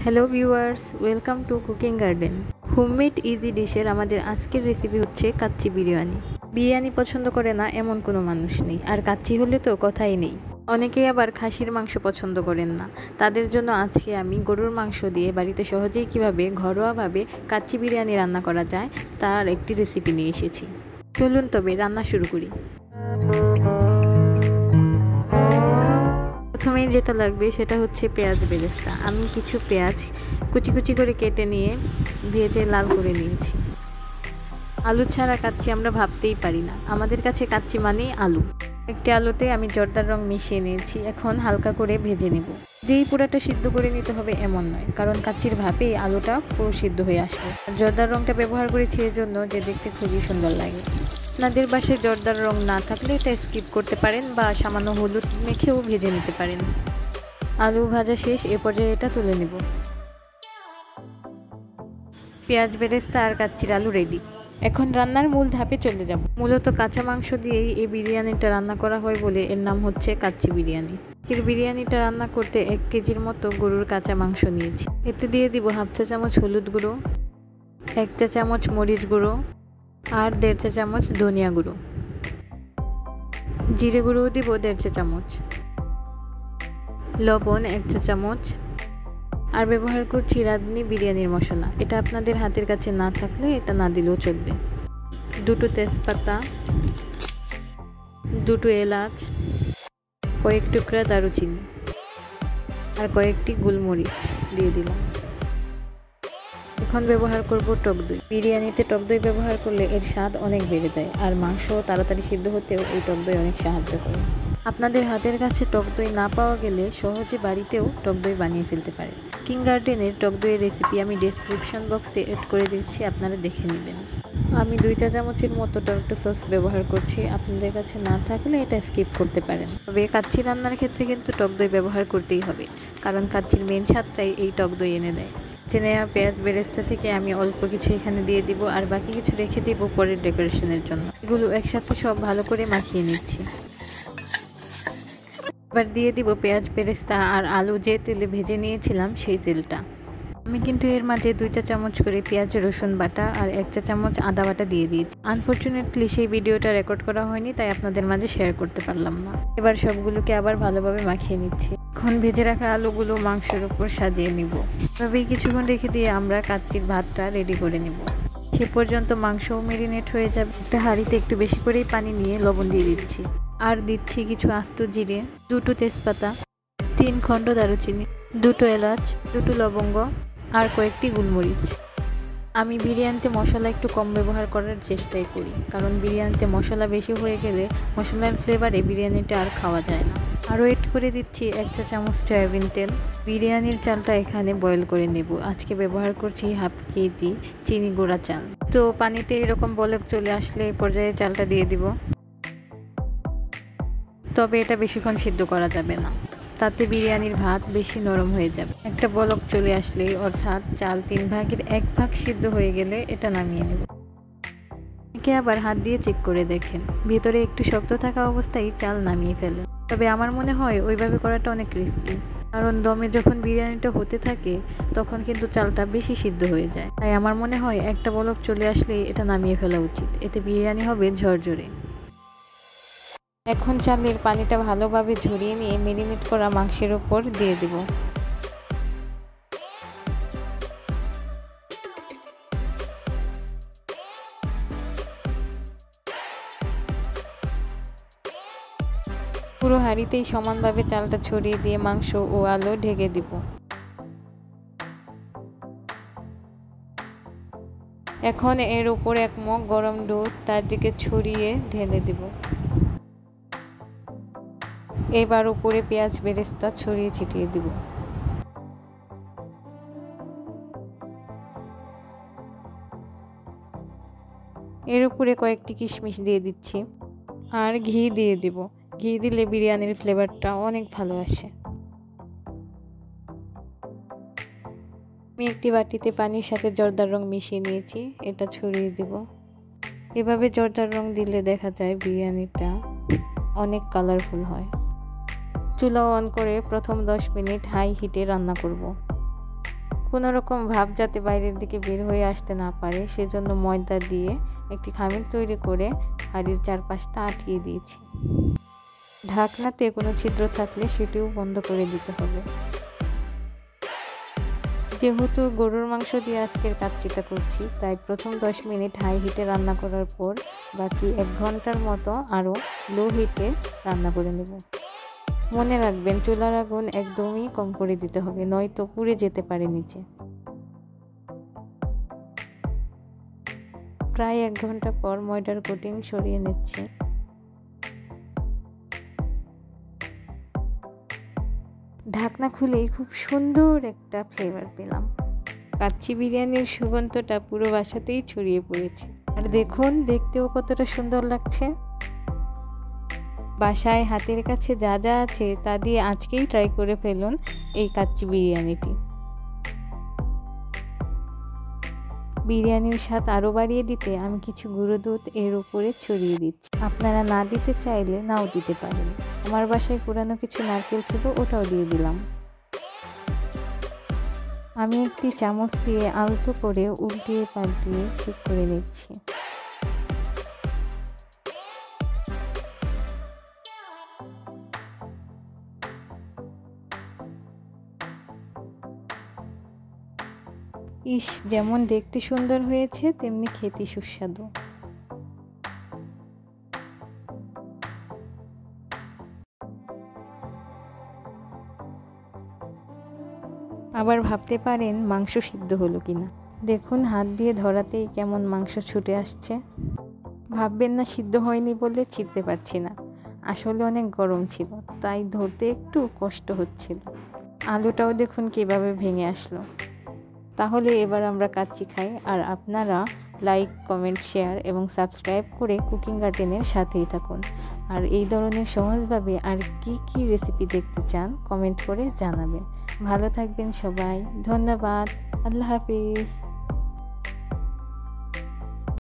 Hello viewers welcome to Cooking Garden homemade easy ডিশের আমাদের আজকের recipe হচ্ছে কাচ্চি বিরিয়ানি। বিরিয়ানি পছন্দ করে না এমন কোনো মানুষ নেই, আর কাচ্চি হলে তো কথাই নেই। অনেকেই আবার খাসির মাংস পছন্দ করেন না। তাদের জন্য আজকে আমি গরুর মাংস দিয়ে বাড়িতে সহজেই কীভাবে ঘরোয়াভাবে কাচ্চি বিরিয়ানি রান্না করা যায়, তার একটি রেসিপি নিয়ে এসেছি। চলুন তবে রান্না শুরু করি। যেটা লাগবে সেটা হচ্ছে পেঁয়াজ বেরেস্তা। আমি কিছু পেঁয়াজ কুচি কুচি করে কেটে নিয়ে ভেজে লাল করে নিয়েছি। আলু ছাড়া কাচ্চি আমরা ভাবতেই পারি না। আমাদের কাছে কাচ্চি মানেই আলু। একটি আলুতে আমি জর্দার রং মিশিয়ে নিয়েছি। এখন হালকা করে ভেজে নেব। যেই পুরাটা সিদ্ধ করে নিতে হবে এমন নয়, কারণ কাচ্চির ভাপেই আলুটা পুরো সিদ্ধ হয়ে আসবে। জর্দার রংটা ব্যবহার করেছি এর জন্য যে দেখতে খুবই সুন্দর লাগে। আপনাদের বাসায় জর্দার রং না থাকলে এটা স্কিপ করতে পারেন বা সামান্য হলুদ মেখেও ভেজে নিতে পারেন। আলু ভাজা শেষ, এ পর্যায়ে এটা তুলে নেব। পেঁয়াজ, বেরেস্তা আর কাচ্চির আলু রেডি এখন রান্নার মূল ধাপে চলে যাব। মূলত কাঁচা মাংস দিয়েই এই বিরিয়ানিটা রান্না করা হয় বলে এর নাম হচ্ছে কাচ্চি বিরিয়ানি। এর বিরিয়ানিটা রান্না করতে এক কেজির মতো গরুর কাঁচা মাংস নিয়েছি। এতে দিয়ে দিব হাফ চা চামচ হলুদ গুঁড়ো, এক চা চামচ মরিচ গুঁড়ো আর দেড় চা চামচ ধনিয়া গুঁড়ো। জিরে গুঁড়োও দিব দেড় চা চামচ। লবণ এক চা চামচ। আর ব্যবহার করছি রাঁধুনি বিরিয়ানির মশলা। এটা আপনাদের হাতের কাছে না থাকলে এটা না দিলেও চলবে। দুটো তেজপাতা, দুটো এলাচ, কয়েক টুকরা দারুচিনি আর কয়েকটি গোলমরিচ দিয়ে দিলাম। এখন ব্যবহার করব টক দই। বিরিয়ানিতে টক দই ব্যবহার করলে এর স্বাদ অনেক বেড়ে যায় আর মাংস তাড়াতাড়ি সিদ্ধ হতেও এই টক দই অনেক সাহায্য করে। আপনাদের হাতের কাছে টক দই না পাওয়া গেলে সহজে বাড়িতেও টক দই বানিয়ে ফেলতে পারে কিং গার্ডেনের টক দইয়ের রেসিপি আমি ডেসক্রিপশন বক্সে এড করে দিচ্ছি, আপনারা দেখে নেবেন। আমি দুই চা চামচের মতো টমেটো সস ব্যবহার করছি, আপনাদের কাছে না থাকলে এটা স্কিপ করতে পারেন। তবে কাচ্চি রান্নার ক্ষেত্রে কিন্তু টক দই ব্যবহার করতেই হবে, কারণ কাচ্চির মেন স্বাদটাই এই টক দই এনে দেয়। নেওয়া পেঁয়াজ বেরেস্তা থেকে আমি অল্প কিছু এখানে দিয়ে দিব আর বাকি কিছু রেখে দিব পরের ডেকোরেশনের জন্য। এগুলো একসাথে সব ভালো করে মাখিয়ে নিচ্ছি। এবার দিয়ে দিব পেঁয়াজ বেরেস্তা আর আলু যে তেলে ভেজে নিয়েছিলাম সেই তেলটা। আমি কিন্তু এর মাঝে দুই চা চামচ করে পেঁয়াজ, রসুন বাটা আর এক চা চামচ আদা বাটা দিয়ে দিয়েছি। আনফর্চুনেটলি সেই ভিডিওটা রেকর্ড করা হয়নি, তাই আপনাদের মাঝে শেয়ার করতে পারলাম না। এবার সবগুলোকে আবার ভালোভাবে মাখিয়ে নিচ্ছি। এখন ভেজে রাখা আলুগুলো মাংসের উপর সাজিয়ে নিব। তবেই কিছুক্ষণ রেখে দিয়ে আমরা কাচ্চির ভাতটা রেডি করে নিব। সে পর্যন্ত মাংসও মেরিনেট হয়ে যাবে। একটা হাঁড়িতে একটু বেশি করেই পানি নিয়ে লবণ দিয়ে দিচ্ছি। আর দিচ্ছি কিছু আস্ত জিরে, দুটো তেজপাতা, তিন খণ্ড দারুচিনি, দুটো এলাচ, দুটো লবঙ্গ আর কয়েকটি গোলমরিচ আমি বিরিয়ানিতে মশলা একটু কম ব্যবহার করার চেষ্টাই করি। কারণ বিরিয়ানিতে মশলা বেশি হয়ে গেলে মশলার ফ্লেভারে বিরিয়ানিটা আর খাওয়া যায় না। আরও এড করে দিচ্ছি এক চা চামচ সয়াবিন তেল। বিরিয়ানির চালটা এখানে বয়েল করে নেব। আজকে ব্যবহার করছি হাফ কেজি চিনি গুঁড়া চাল। তো পানিতে এরকম বলক চলে আসলে এই পর্যায়ে চালটা দিয়ে দিব। তবে এটা বেশিক্ষণ সিদ্ধ করা যাবে না। তাতে বিরিয়ানির ভাত বেশি নরম হয়ে যাবে। একটা বলক চলে আসলে, অর্থাৎ চাল তিন ভাগের এক ভাগ সিদ্ধ হয়ে গেলে এটা নামিয়ে নেব। একে আবার হাত দিয়ে চেক করে দেখেন। ভেতরে একটু শক্ত থাকা অবস্থায় চাল নামিয়ে ফেলেন। তবে আমার মনে হয় ওইভাবে করাটা অনেক রিস্কি কারণ দমে যখন বিরিয়ানিটা হতে থাকে, তখন কিন্তু চালটা বেশি সিদ্ধ হয়ে যায়। তাই আমার মনে হয় একটা বলক চলে আসলে এটা নামিয়ে ফেলা উচিত। এতে বিরিয়ানি হবে ঝরঝরে। এখন চালের পানিটা ভালোভাবে ঝরিয়ে নিয়ে মেরিনেট করা মাংসের ওপর দিয়ে দেব। পুরো হাঁড়িতেই সমানভাবে চালটা ছড়িয়ে দিয়ে মাংস ও আলু ঢেকে দিব। এখন এর উপর এক মগ গরম দুধ তার দিকে ছড়িয়ে ঢেলে দিব। এবার উপরে পেঁয়াজ বেরেস্তা ছড়িয়ে ছিটিয়ে দিব। এর উপরে কয়েকটি কিশমিশ দিয়ে দিচ্ছি আর ঘি দিয়ে দিব। ঘি দিলে বিরিয়ানির ফ্লেভারটা অনেক ভালো আসে। আমি একটি বাটিতে পানির সাথে জর্দার রং মিশিয়ে নিয়েছি, এটা ছড়িয়ে দিব। এভাবে জর্দার রং দিলে দেখা যায় বিরিয়ানিটা অনেক কালারফুল হয়। চুলা অন করে প্রথম 10 মিনিট হাই হিটে রান্না করব। কোনো রকম ভাব যাতে বাইরের দিকে বের হয়ে আসতে না পারে, সেজন্য ময়দা দিয়ে একটি খামির তৈরি করে হাঁড়ির চারপাশটা আটকিয়ে দিয়েছি। ঢাকনাতে কোনো ছিদ্র থাকলে সেটিও বন্ধ করে দিতে হবে। যেহেতু গরুর মাংস দিয়ে আজকের কাচ্চিটা করছি, তাই প্রথম দশ মিনিট হাই হিটে রান্না করার পর বাকি এক ঘণ্টার মতো আরও লো হিটে রান্না করে নেব। মনে রাখবেন, চুলার আগুন একদমই কম করে দিতে হবে, নয়তো পুড়ে যেতে পারে নিচে। প্রায় এক ঘণ্টা পর ময়দার কোটিং সরিয়ে নিচ্ছি। ঢাকনা খুলেই খুব সুন্দর একটা ফ্লেভার পেলাম। কাচ্চি বিরিয়ানির সুগন্ধটা পুরো বাসাতেই ছড়িয়ে পড়েছে। আর দেখুন, দেখতেও কতটা সুন্দর লাগছে। বাসায় হাতের কাছে যা যা আছে তা দিয়ে আজকেই ট্রাই করে ফেলুন এই কাচ্চি বিরিয়ানিটি। বিরিয়ানির স্বাদ আরও বাড়িয়ে দিতে আমি কিছু গুঁড়ো দুধ এর উপরে ছড়িয়ে দিচ্ছি। আপনারা না দিতে চাইলে নাও দিতে পারেন। আমার বাসায় পুরানো কিছু নারকেল ছিল, ওটাও দিয়ে দিলাম। আমি একটি চামচ দিয়ে আলতো করে উল্টিয়ে পাল্টিয়ে ঠিক করে নিচ্ছি। ইস, যেমন দেখতে সুন্দর হয়েছে, তেমনি খেতে সুস্বাদু। আবার ভাবতে পারেন মাংস সিদ্ধ হলো কিনা। দেখুন, হাত দিয়ে ধরাতেই কেমন মাংস ছুটে আসছে। ভাববেন না, সিদ্ধ হয়নি বলে ছিটতে পারছি না। আসলে অনেক গরম ছিল, তাই ধরতে একটু কষ্ট হচ্ছিল। আলুটাও দেখুন কীভাবে ভেঙে আসলো। তাহলে এবার আমরা কাচ্চি খাই, আর আপনারা লাইক, কমেন্ট, শেয়ার এবং সাবস্ক্রাইব করে কুকিং গার্ডেনের সাথেই থাকুন। আর এই ধরনের সহজভাবে আর কি কি রেসিপি দেখতে চান, কমেন্ট করে জানাবেন। ভালো থাকবেন সবাই ধন্যবাদ আল্লাহ হাফিজ।